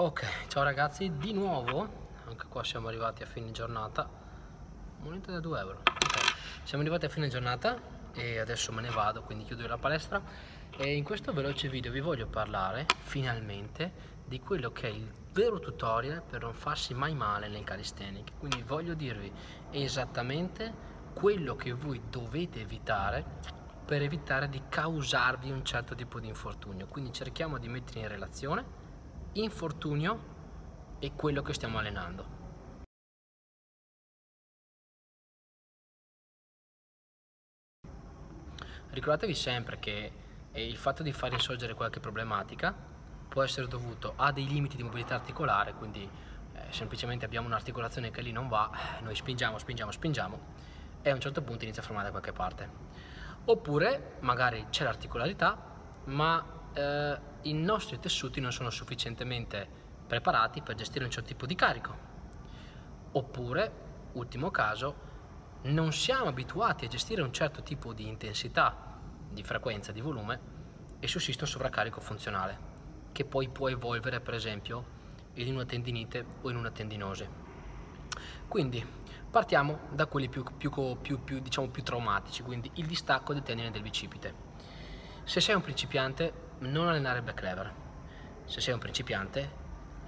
Ok, ciao ragazzi, di nuovo, anche qua siamo arrivati a fine giornata, moneta da 2 euro, ok, siamo arrivati a fine giornata e adesso me ne vado, quindi chiudo la palestra. E in questo veloce video vi voglio parlare finalmente di quello che è il vero tutorial per non farsi mai male nel calisthenic, quindi voglio dirvi esattamente quello che voi dovete evitare per evitare di causarvi un certo tipo di infortunio, quindi cerchiamo di mettere in relazione infortunio e quello che stiamo allenando. Ricordatevi sempre che il fatto di far insorgere qualche problematica può essere dovuto a dei limiti di mobilità articolare, quindi eh, semplicemente abbiamo un'articolazione che lì non va, noi spingiamo, spingiamo, spingiamo e a un certo punto inizia a formare da qualche parte. Oppure magari c'è l'articolarità, ma eh, i nostri tessuti non sono sufficientemente preparati per gestire un certo tipo di carico. Oppure, ultimo caso, non siamo abituati a gestire un certo tipo di intensità, di frequenza, di volume e sussiste un sovraccarico funzionale che poi può evolvere per esempio in una tendinite o in una tendinosi. Quindi partiamo da quelli più, più, più, più, diciamo, traumatici, quindi il distacco del tendine del bicipite. Se sei un principiante non allenare back lever. Se sei un principiante,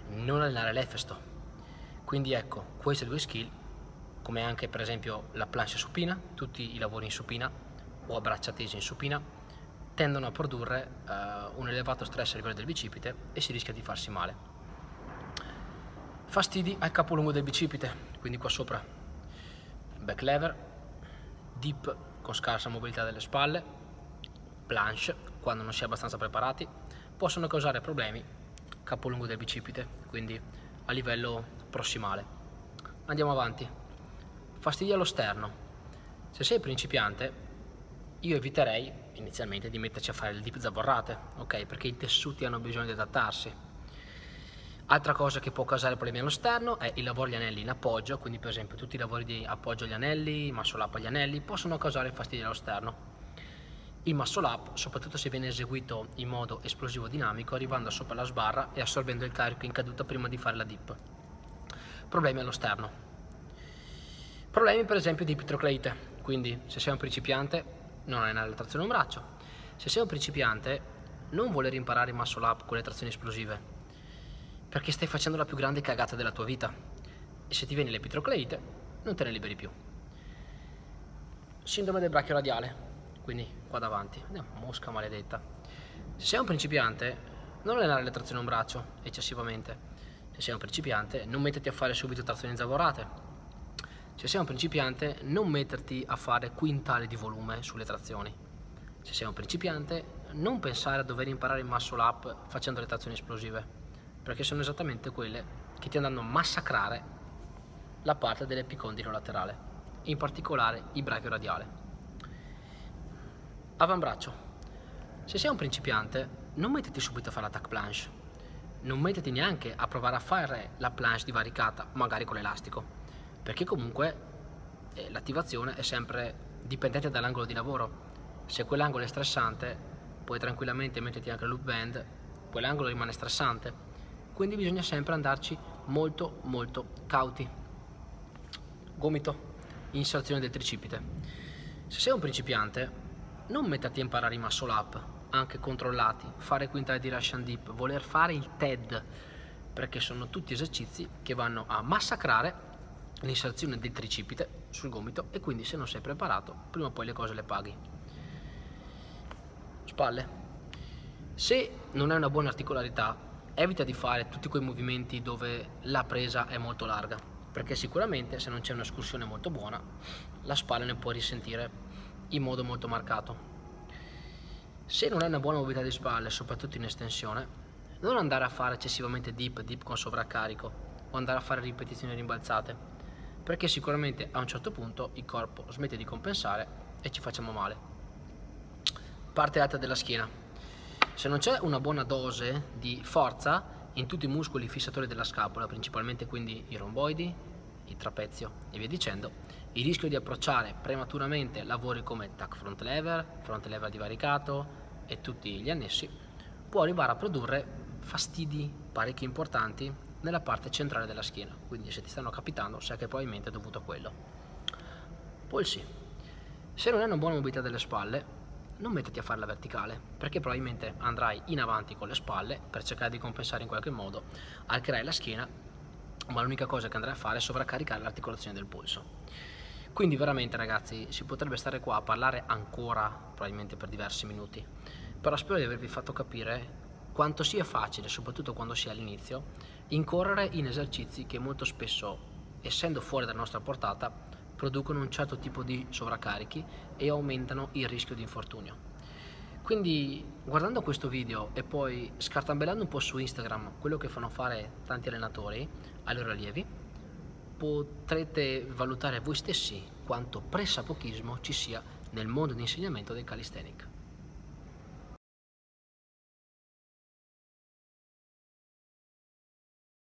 non allenare l'efesto. Quindi ecco, queste due skill, come anche per esempio la plancia supina, tutti i lavori in supina o a braccia tese in supina, tendono a produrre uh, un elevato stress a livello del bicipite e si rischia di farsi male. Fastidi al capo lungo del bicipite, quindi qua sopra. Back lever, dip con scarsa mobilità delle spalle, planche, quando non si è abbastanza preparati, possono causare problemi capolungo del bicipite, quindi a livello prossimale. Andiamo avanti. Fastidi allo sterno. Se sei principiante, io eviterei inizialmente di metterci a fare le dip zavorrate, ok? Perché i tessuti hanno bisogno di adattarsi. Altra cosa che può causare problemi allo sterno è il lavoro agli anelli in appoggio, quindi per esempio tutti i lavori di appoggio agli anelli, up agli anelli, possono causare fastidi allo sterno. Il muscle up, soprattutto se viene eseguito in modo esplosivo dinamico, arrivando sopra la sbarra e assorbendo il carico in caduta prima di fare la dip. Problemi allo sterno. Problemi per esempio di pitrocleite, quindi se sei un principiante non allenare la trazione un braccio. Se sei un principiante non voler imparare il muscle up con le trazioni esplosive, perché stai facendo la più grande cagata della tua vita. E se ti viene l'epitrocleite non te ne liberi più. Sindrome del brachio radiale, quindi qua davanti, andiamo, mosca maledetta. Se sei un principiante, non allenare le trazioni a un braccio eccessivamente. Se sei un principiante, non metterti a fare subito trazioni zavorate. Se sei un principiante, non metterti a fare quintali di volume sulle trazioni. Se sei un principiante, non pensare a dover imparare il muscle up facendo le trazioni esplosive, perché sono esattamente quelle che ti andranno a massacrare la parte dell'epicondilo laterale, in particolare il brachio radiale. Avambraccio. Se sei un principiante, non mettiti subito a fare la tac planche. Non mettiti neanche a provare a fare la planche divaricata, magari con l'elastico, perché comunque eh, l'attivazione è sempre dipendente dall'angolo di lavoro. Se quell'angolo è stressante, puoi tranquillamente metterti anche il loop band, quell'angolo rimane stressante. Quindi bisogna sempre andarci molto molto cauti. Gomito, inserzione del tricipite. Se sei un principiante, non metterti a imparare i muscle up, anche controllati, fare quintale di Russian Deep, voler fare il TED, perché sono tutti esercizi che vanno a massacrare l'inserzione del tricipite sul gomito e quindi se non sei preparato, prima o poi le cose le paghi. Spalle. Se non hai una buona articolarità, evita di fare tutti quei movimenti dove la presa è molto larga, perché sicuramente se non c'è un'escursione molto buona, la spalla ne può risentire in modo molto marcato. Se non hai una buona mobilità di spalle, soprattutto in estensione, non andare a fare eccessivamente dip, dip con sovraccarico o andare a fare ripetizioni rimbalzate, perché sicuramente a un certo punto il corpo smette di compensare e ci facciamo male. Parte alta della schiena. Se non c'è una buona dose di forza in tutti i muscoli fissatori della scapola, principalmente quindi i romboidi, il trapezio e via dicendo, il rischio di approcciare prematuramente lavori come tac front lever, front lever divaricato e tutti gli annessi può arrivare a produrre fastidi parecchio importanti nella parte centrale della schiena, quindi se ti stanno capitando sai che probabilmente è dovuto a quello. Polsi. Se non hai una buona mobilità delle spalle, non metterti a fare la verticale, perché probabilmente andrai in avanti con le spalle per cercare di compensare in qualche modo, archerai la schiena, ma l'unica cosa che andrai a fare è sovraccaricare l'articolazione del polso. Quindi veramente ragazzi si potrebbe stare qua a parlare ancora, probabilmente per diversi minuti, però spero di avervi fatto capire quanto sia facile, soprattutto quando si è all'inizio, incorrere in esercizi che molto spesso, essendo fuori dalla nostra portata, producono un certo tipo di sovraccarichi e aumentano il rischio di infortunio. Quindi guardando questo video e poi scartabellando un po' su Instagram quello che fanno fare tanti allenatori ai loro allievi, potrete valutare voi stessi quanto pressapochismo ci sia nel mondo di insegnamento del calisthenic.